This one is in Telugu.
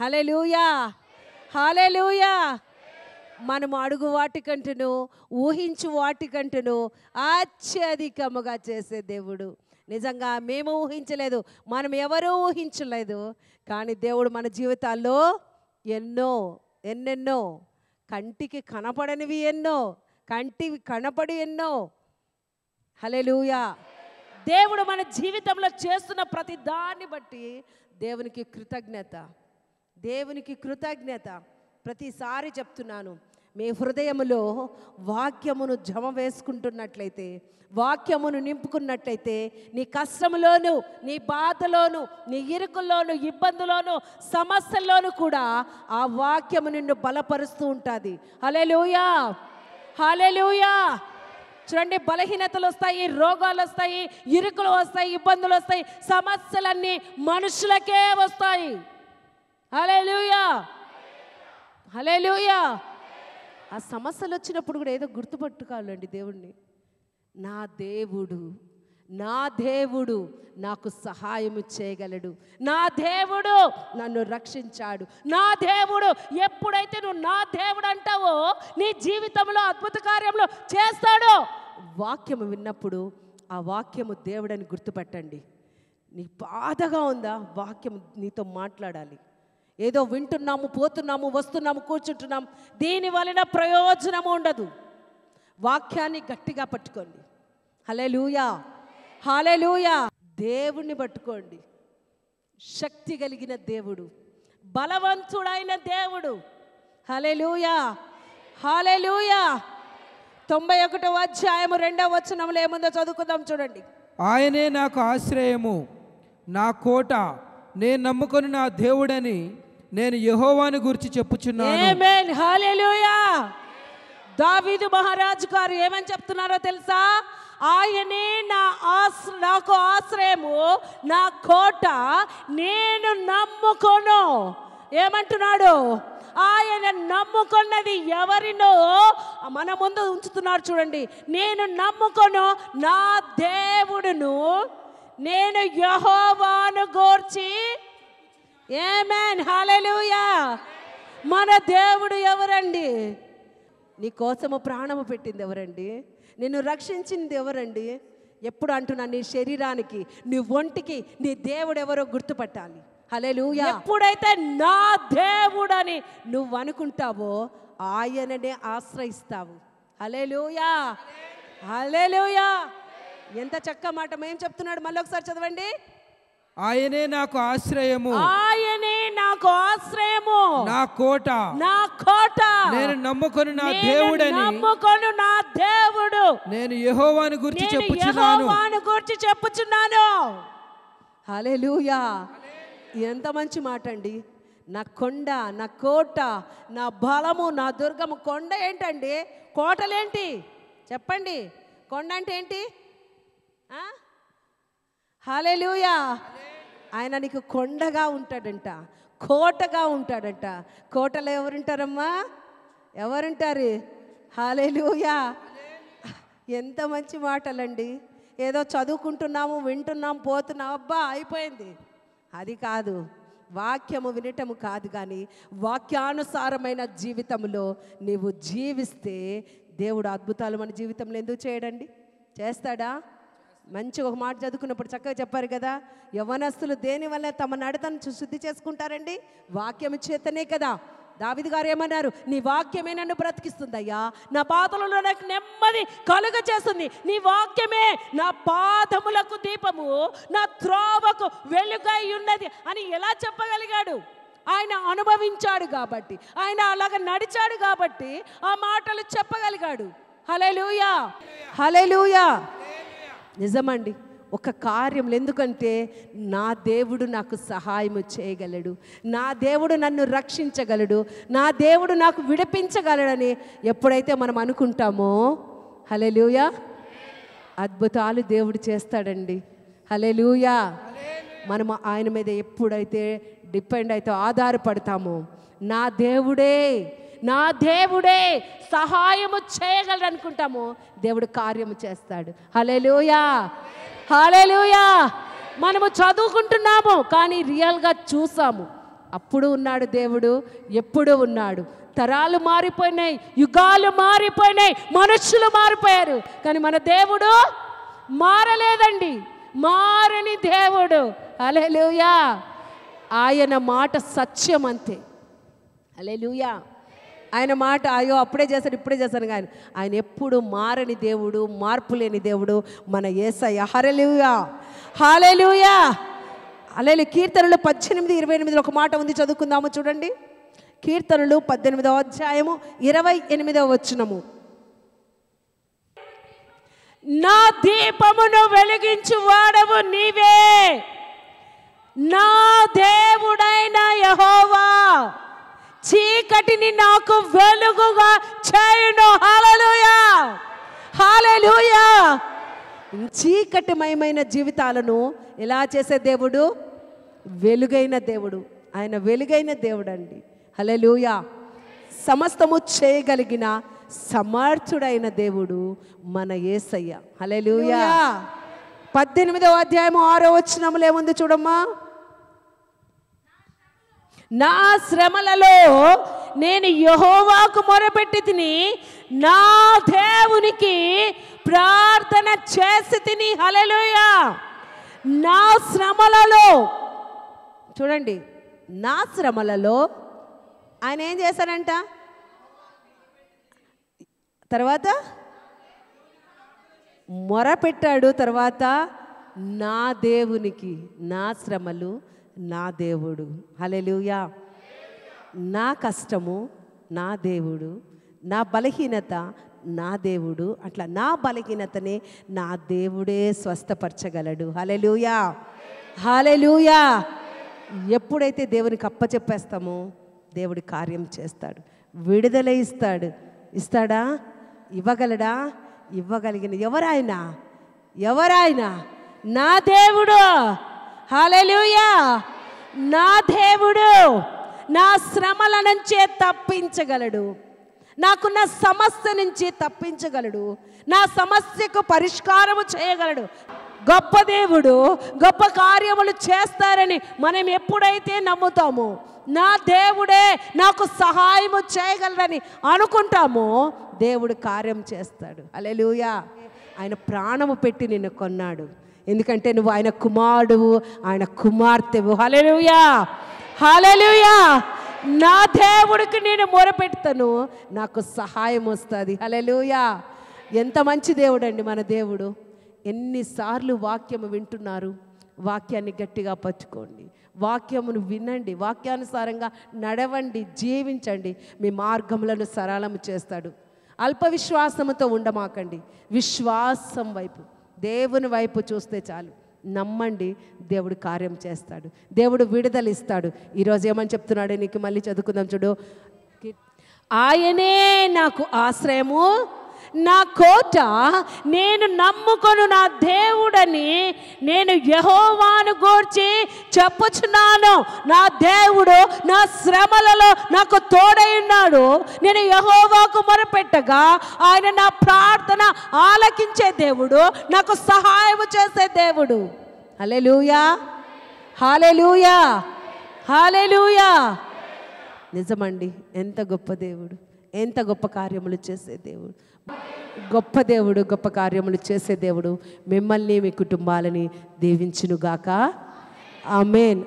హలెలూయా హలెలూయా మనము అడుగు వాటికంటును ఊహించు వాటికంటేను అత్యధికముగా చేసే దేవుడు. నిజంగా మేము ఊహించలేదు మనం ఎవరూ ఊహించలేదు కానీ దేవుడు మన జీవితాల్లో ఎన్నో ఎన్నెన్నో కంటికి కనపడనివి ఎన్నో కంటివి కనపడి ఎన్నో. హలెలూయా దేవుడు మన జీవితంలో చేస్తున్న ప్రతి దాన్ని బట్టి దేవునికి కృతజ్ఞత. దేవునికి కృతజ్ఞత ప్రతిసారి చెప్తున్నాను. మీ హృదయములో వాక్యమును జమ వేసుకుంటున్నట్లయితే వాక్యమును నింపుకున్నట్లయితే నీ కష్టములోను నీ బాధలోను నీ ఇరుకుల్లోను ఇబ్బందులోను సమస్యల్లోనూ కూడా ఆ వాక్యము నిన్ను బలపరుస్తూ ఉంటుంది. హలెలుయా హలెలుయా చూడండి బలహీనతలు వస్తాయి రోగాలు వస్తాయి ఇరుకులు వస్తాయి ఇబ్బందులు వస్తాయి సమస్యలన్నీ మనుషులకే వస్తాయి. హలేలుయా హలేలుయా ఆ సమస్యలు వచ్చినప్పుడు కూడా ఏదో గుర్తుపట్టుకోవాలండి దేవుణ్ణి. నా దేవుడు నా దేవుడు నాకు సహాయం చేయగలడు. నా దేవుడు నన్ను రక్షించాడు. నా దేవుడు ఎప్పుడైతే నువ్వు నా దేవుడు అంటావో నీ జీవితంలో అద్భుత కార్యంలో చేస్తాడో వాక్యము విన్నప్పుడు ఆ వాక్యము దేవుడని గుర్తుపెట్టండి. నీ బాధగా ఉందా? వాక్యం నీతో మాట్లాడాలి. ఏదో వింటున్నాము పోతున్నాము వస్తున్నాము కూర్చుంటున్నాం దీని వలన ప్రయోజనము ఉండదు. వాక్యాన్ని గట్టిగా పట్టుకోండి. హలే లూయా హలే లూయా దేవుణ్ణి పట్టుకోండి. శక్తి కలిగిన దేవుడు. బలవంతుడైన దేవుడు. హలే లూయా హాలే హలెలూయా తొంభై ఒకటో అధ్యాయము రెండవ వచనంలో ఏముందో చదువుకుందాం చూడండి. ఆయనే నాకు ఆశ్రయము నా కోట నేను నమ్ముకొని నా దేవుడని నేను యహోవాని గురించి చెప్పుచున్నాను. హల్లెలూయా దావీదు మహారాజు గారు ఏమని చెప్తున్నారో తెలుసా? ఆయనే నా ఆశ్ర నాకు ఆశ్రయము నా కోట నేను నమ్ముకోను. ఏమంటున్నాడు? ఆయన నమ్ముకున్నది ఎవరినో మన ముందు ఉంచుతున్నారు చూడండి. నేను నమ్ముకొను నా దేవుడును. నేను యహోవాను గోర్చి ఏమేన్ హల్లెలూయా మన దేవుడు ఎవరండి? నీ కోసము ప్రాణము పెట్టింది ఎవరండి? నిన్ను రక్షించింది ఎవరండి? ఎప్పుడు అంటున్నా నీ శరీరానికి నీ ఒంటికి నీ దేవుడు ఎవరో గుర్తుపట్టాలి. హల్లెలూయా ఎప్పుడైతే నా దేవుడని నువ్వు అనుకుంటావో ఆయననే ఆశ్రయిస్తావు. హల్లెలూయా హల్లెలూయా ఎంత చక్క మాట ఏం చెప్తున్నాడు? మళ్ళీ ఒకసారి చదవండి. ఆయనే నాకు ఆశ్రయము. ఆయనే నాకు ఆశ్రయము. నా కోట. నా కోట. నేను నమ్ముకొని నా నేను దేవుడని నమ్ముకొను నా దేవుడు. నేను యెహోవాను గురించి నేను చెప్పుచున్నాను. యెహోవాను గురించి చెప్పుచున్నాను. హల్లెలూయా. ఎంత మంచి మాట అండి నా కొండ నా కోట నా బలము నా దుర్గము. కొండ ఏంటండి? కోటలేంటి? చెప్పండి. కొండ అంటే ఏంటి? ఆ? ఆయన నీకు కొండగా ఉంటాడంట కోటగా ఉంటాడంట. కోటలో ఎవరుంటారమ్మా? ఎవరుంటారు? హాలేలుయా ఎంత మంచి మాటలండి. ఏదో చదువుకుంటున్నాము వింటున్నాం పోతున్నాం అబ్బా అయిపోయింది. అది కాదు. వాక్యము వినటము కాదు కానీ వాక్యానుసారమైన జీవితంలో నీవు జీవిస్తే దేవుడు అద్భుతాలు మన జీవితంలో ఎందుకు చేయడండి? చేస్తాడా? మంచి ఒక మాట చదువుకున్నప్పుడు చక్కగా చెప్పారు కదా యవనస్తులు దేని వల్ల తమ నడతను శుద్ధి చేసుకుంటారండి? వాక్యం చేతనే కదా. దావిది గారు ఏమన్నారు? నీ వాక్యమే నన్ను బ్రతికిస్తుందయ్యా. నా పాదలలో నాకు నెమ్మది కలుగ చేస్తుంది. నీ వాక్యమే నా పాదములకు దీపము నా త్రోవకు వెలుగై ఉన్నది అని ఎలా చెప్పగలిగాడు? ఆయన అనుభవించాడు కాబట్టి ఆయన అలాగ నడిచాడు కాబట్టి ఆ మాటలు చెప్పగలిగాడు. హలెలూయా హలెలూయా నిజమండి. ఒక కార్యం ఎందుకంటే నా దేవుడు నాకు సహాయం చేయగలడు. నా దేవుడు నన్ను రక్షించగలడు. నా దేవుడు నాకు విడిపించగలడని ఎప్పుడైతే మనం అనుకుంటామో హలెలూయా అద్భుతాలు దేవుడు చేస్తాడండి. హలెలూయా మనం ఆయన మీద ఎప్పుడైతే డిపెండ్ అయితే ఆధారపడతామో నా దేవుడే. నా దేవుడే సహాయము చేయగలడు అనుకుంటాము దేవుడు కార్యము చేస్తాడు. హలేలుయా హలేలుయా మనము చదువుకుంటున్నాము కానీ రియల్గా చూసాము. అప్పుడు ఉన్నాడు దేవుడు ఎప్పుడు ఉన్నాడు. తరాలు మారిపోయినాయి యుగాలు మారిపోయినాయి మనుషులు మారిపోయారు. కానీ మన దేవుడు మారలేదండి. మారని దేవుడు. అలెలుయా ఆయన మాట సత్యం అంతే అలెలుయా ఆయన మాట అయ్యో అప్పుడే చేశాను ఇప్పుడే చేశాను కానీ ఆయన. ఎప్పుడు మారని దేవుడు మార్పు లేని దేవుడు మన ఏసయ్య. హరలుయా హాలెలుయా అలెలు కీర్తనలు పద్దెనిమిది ఇరవై ఎనిమిదిలో ఒక మాట ఉంది చదువుకుందాము చూడండి. కీర్తనలు పద్దెనిమిదవ అధ్యాయము ఇరవై ఎనిమిదవ వచ్చినము నా దీపమును వెలిగించు వాడవు నీవే. నా చీకటిని నాకు వెలుగుగా చేయును. హాలలుయా హాలలుయా చీకటిమయమైన జీవితాలను ఎలా చేసే దేవుడు? వెలుగైన దేవుడు. ఆయన వెలుగైన దేవుడు అండి హలలుయా సమస్తము చేయగలిగిన సమర్థుడైన దేవుడు మన ఏసయ్య. హలలుయా పద్దెనిమిదవ అధ్యాయం ఆరో వచ్చినములు ఏముంది చూడమ్మా? నా శ్రమలలో నేను యహోవాకు మొరపెట్టి తిని నా దేవునికి ప్రార్థన చేసి తిని. హలలోయా నా శ్రమలలో చూడండి నా శ్రమలలో ఆయన ఏం చేశారంట తర్వాత మొరపెట్టాడు తర్వాత నా దేవునికి నా శ్రమలు నా దేవుడు. హలెలుయా నా కష్టము నా దేవుడు. నా బలహీనత నా దేవుడు. అట్లా నా బలహీనతనే నా దేవుడే స్వస్థపరచగలడు. హలెలుయా హలెలుయా ఎప్పుడైతే దేవునికి అప్పచెప్పేస్తామో దేవుడి కార్యం చేస్తాడు. విడుదల ఇస్తాడు. ఇస్తాడా? ఇవ్వగలడా? ఇవ్వగలిగిన ఎవరాయన? ఎవరాయన? నా దేవుడు. హాలెలూయా! నా దేవుడు నా శ్రమల నుంచే తప్పించగలడు. నాకున్న సమస్య నుంచి తప్పించగలడు. నా సమస్యకు పరిష్కారము చేయగలడు. గొప్ప దేవుడు గొప్ప కార్యములు చేస్తారని మనం ఎప్పుడైతే నమ్ముతామో నా దేవుడే నాకు సహాయము చేయగలరని అనుకుంటామో దేవుడు కార్యం చేస్తాడు. అలెలుయా ఆయన ప్రాణము పెట్టి నిన్ను కొన్నాడు. ఎందుకంటే నువ్వు ఆయన కుమారుడు ఆయన కుమార్తెవు. హలెలుయా హలెలుయా నా దేవుడికి నేను మొరపెడతాను. నాకు సహాయం వస్తుంది. హలెలుయా ఎంత మంచి దేవుడు అండి మన దేవుడు. ఎన్నిసార్లు వాక్యము వింటున్నారు. వాక్యాన్ని గట్టిగా పట్టుకోండి. వాక్యమును వినండి. వాక్యానుసారంగా నడవండి జీవించండి. మీ మార్గములను సరళము చేస్తాడు. అల్ప విశ్వాసముతో ఉండమాకండి. విశ్వాసం వైపు. దేవుని వైపు చూస్తే చాలు. నమ్మండి దేవుడు కార్యం చేస్తాడు. దేవుడు విడుదల ఇస్తాడు. ఈరోజు ఏమని చెప్తున్నాడు? నీకు మళ్ళీ చదువుకుందాం చూడు. ఆయనే నాకు ఆశ్రయము నా కోట నేను నమ్ముకొను నా దేవుడని నేను యహోవాను గూర్చి చెప్పుచున్నాను. నా దేవుడు నా శ్రమలలో నాకు తోడై ఉన్నాడు. నేను యహోవాకు మొరపెట్టగా ఆయన నా ప్రార్థన ఆలకించే దేవుడు నాకు సహాయం చేసే దేవుడు. హలెలుయా హాలెలుయా హాలెలుయా నిజమండి ఎంత గొప్ప దేవుడు. ఎంత గొప్ప కార్యములు చేసే దేవుడు. గొప్ప దేవుడు గొప్ప కార్యములు చేసే దేవుడు మిమ్మల్ని మీ కుటుంబాలని దీవించునుగాక. ఆమెన్.